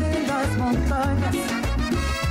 de las montañas.